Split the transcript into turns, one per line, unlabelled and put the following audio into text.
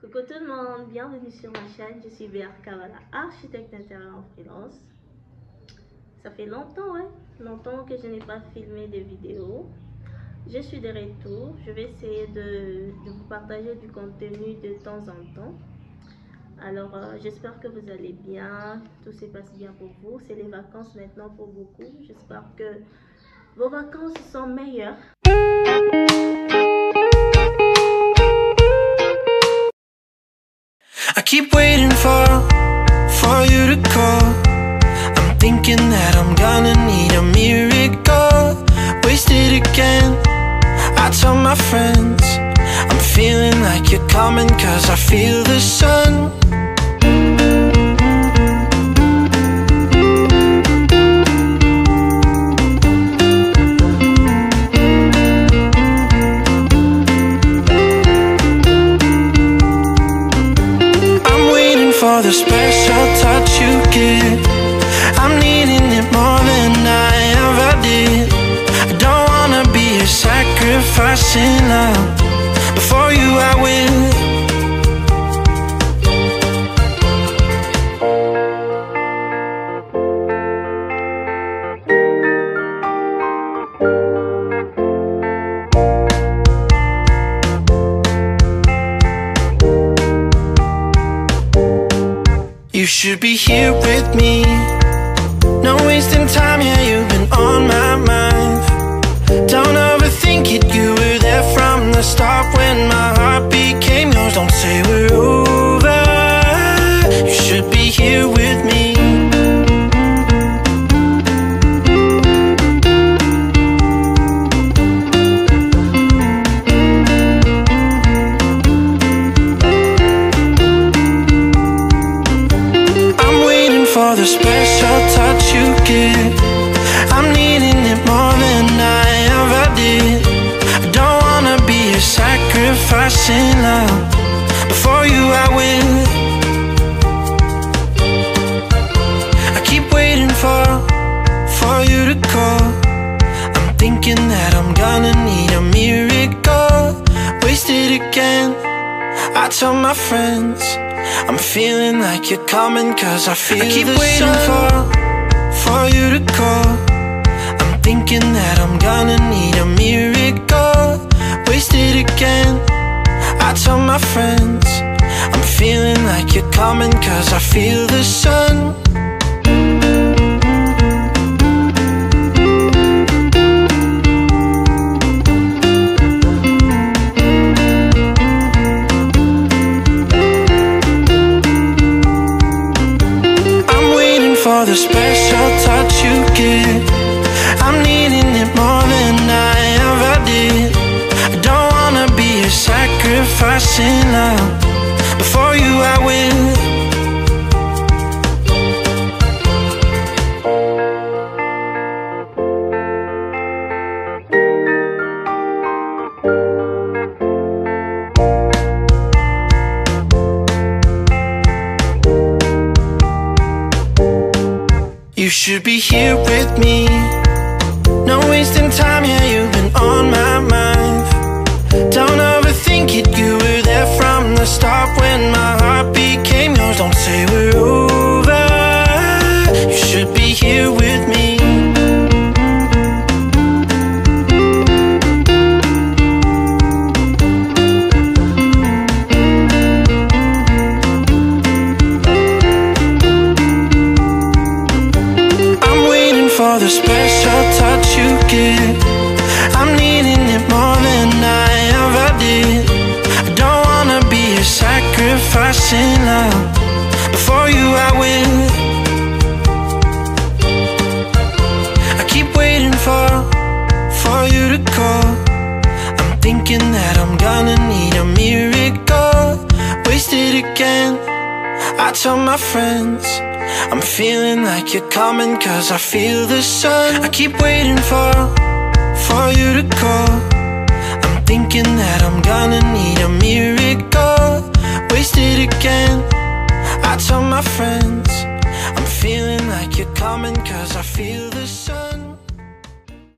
Coucou tout le monde, bienvenue sur ma chaîne. Je suis Béa Kavala, architecte d'intérieur en freelance. Ça fait longtemps, hein, longtemps que je n'ai pas filmé de vidéos. Je suis de retour. Je vais essayer de, de vous partager du contenu de temps en temps. Alors, euh, j'espère que vous allez bien, tout se passe bien pour vous. C'est les vacances maintenant pour beaucoup. J'espère que vos vacances sont meilleures.
Keep waiting for, for you to call. I'm thinking that I'm gonna need a miracle. Wasted again, I tell my friends I'm feeling like you're coming cause I feel the sun the special You should be here with me. No wasting time, yeah, you've been on my mind. Don't overthink it, the special touch you give. I'm needing it more than I ever did. I don't wanna be a sacrificing love. Before you, I will. I keep waiting for, for you to call. I'm thinking that I'm gonna need a miracle. Wasted again. I tell my friends I'm feeling like you're coming cause I feel I keep the waiting. sun. for for you to call I'm thinking that I'm gonna need a miracle. Wasted again. I tell my friends I'm feeling like you're coming cause I feel the sun for the special touch you give. I'm needing it more than I ever did. I don't wanna be a sacrificing love. Before you, I will. You should be here with me. No wasting time, yeah, you've been on the special touch you give. I'm needing it more than I ever did. I don't wanna be a sacrificing love. Before you, I will. I keep waiting for, for you to call. I'm thinking that I'm gonna need a miracle. Wasted again. I tell my friends I'm feeling like you're coming cause I feel the sun. I keep waiting for, for you to call. I'm thinking that I'm gonna need a miracle. Wasted again. I tell my friends I'm feeling like you're coming cause I feel the sun